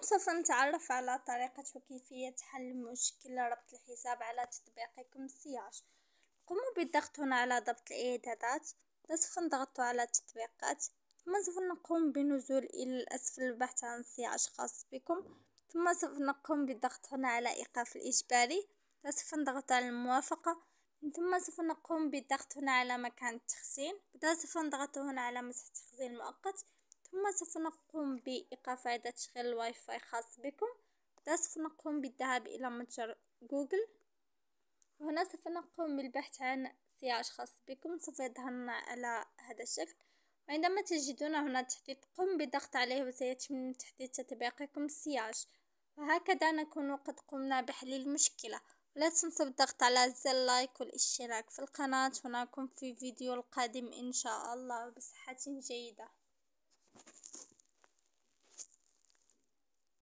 اليوم سوف نتعرف على طريقة وكيفية حل مشكلة ربط الحساب على تطبيقكم السياج. قوموا بالضغط هنا على ضبط الإعدادات. سوف نضغط على التطبيقات. ثم سوف نقوم بنزول إلى الأسفل البحث عن سياج خاص بكم. ثم سوف نقوم بالضغط هنا على إيقاف الإجباري. سوف نضغط على الموافقة. ثم سوف نقوم بالضغط هنا على مكان التخزين. سوف نضغط هنا على مسح تخزين مؤقت ثم سوف نقوم بإيقاف إعادة تشغيل الواي فاي خاص بكم. سوف نقوم بالذهاب إلى متجر جوجل. وهنا سوف نقوم بالبحث عن CIH خاص بكم. سوف يظهر على هذا الشكل. وعندما تجدون هنا تحديث قم بالضغط عليه وسيتم تحديث تطبيقكم ال CIH وهكذا نكون قد قمنا بحل المشكلة. لا تنسوا الضغط على زر like والاشتراك في القناة. ونراكم في فيديو القادم إن شاء الله. بصحة جيدة.